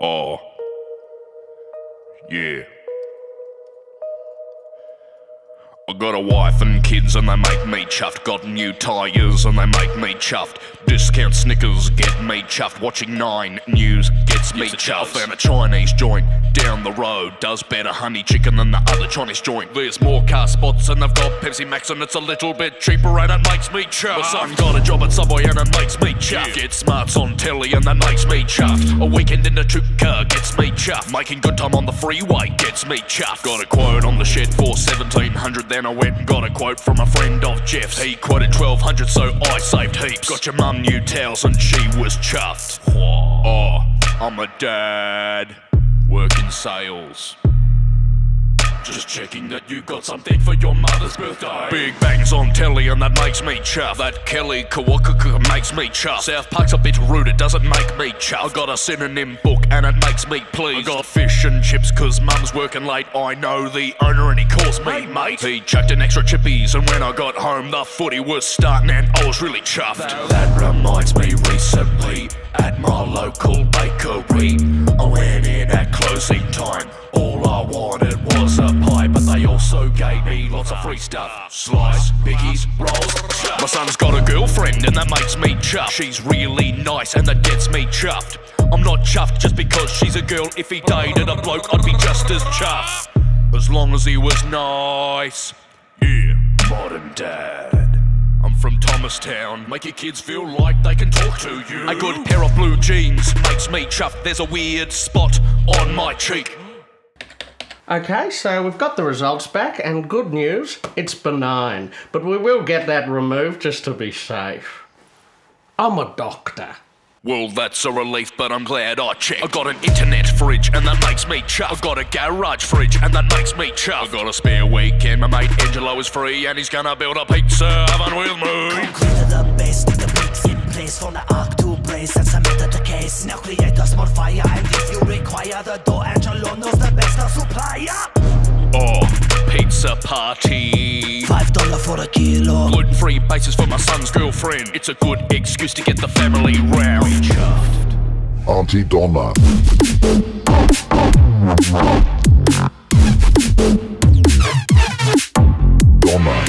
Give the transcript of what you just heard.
Oh. Yeah. I got a wife and kids and they make me chuffed. Got new tyres and they make me chuffed. Discount Snickers get me chuffed. Watching Nine News gets me chuffed. And a Chinese joint down the road does better honey chicken than the other Chinese joint. There's more car spots and they've got Pepsi Max and it's a little bit cheaper and it makes me chuffed. My son got a job at Subway and it makes me chuffed. Get Smart's on telly and that makes me chuffed. A weekend in Echuca gets me chuffed. Making good time on the freeway gets me chuffed. Got a quote on the shed for 1700 then I went and got a quote from a friend of Jeff's. He quoted 1200 so I saved heaps. Got your mum new towels and she was chuffed. Oh, I'm a dad. Work in sales. Just checking that you got something for your mother's birthday. Big bangs on telly and that makes me chuff. That Kelly Kawakaka makes me chuff. South Park's a bit rude, it doesn't make me chuff. I got a synonym book and it makes me pleased. I got fish and chips cause mum's working late. I know the owner and he calls me mate. He chucked an extra chippies and when I got home the footy was starting and I was really chuffed. That reminds me recently at my local bakery. I went in at closing time. Lots of free stuff. Slice, biggies, rolls. My son's got a girlfriend and that makes me chuffed. She's really nice and that gets me chuffed. I'm not chuffed just because she's a girl. If he dated a bloke, I'd be just as chuffed. As long as he was nice. Yeah, modern dad. I'm from Thomastown. Make your kids feel like they can talk to you. A good pair of blue jeans makes me chuffed. There's a weird spot on my cheek. Okay, so we've got the results back, and good news, it's benign. But we will get that removed just to be safe. I'm a doctor. Well, that's a relief, but I'm glad I checked. I got an internet fridge, and that makes me chuff. I got a garage fridge, and that makes me chuff. I got a spare weekend, my mate Angelo is free, and he's gonna build a pizza oven with me. Clear the base, the bricks in place from the arc to brace. That's a method the case. Now create a small fire, and if you require the dough, the best of supplier. Oh, pizza party. Five dollar for a kilo. Gluten free bases for my son's girlfriend. It's a good excuse to get the family round. Aunty Donna. Donna.